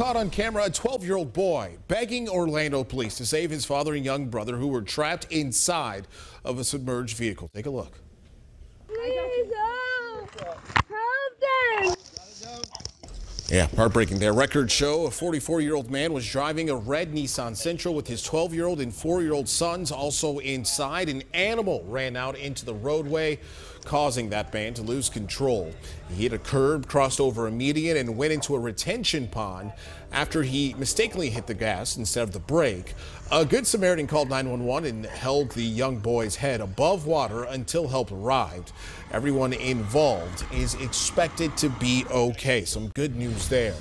Caught on camera, a 12 year old boy begging Orlando police to save his father and young brother who were trapped inside of a submerged vehicle. Take a look. Please help! Help them! Yeah, heartbreaking there. Records show a 44 year old man was driving a red Nissan Sentra with his 12 year old and 4 year old sons also inside. An animal ran out into the roadway, causing that man to lose control. He hit a curb, crossed over a median, and went into a retention pond after he mistakenly hit the gas instead of the brake. A Good Samaritan called 911 and held the young boy's head above water until help arrived. Everyone involved is expected to be okay. Some good news there.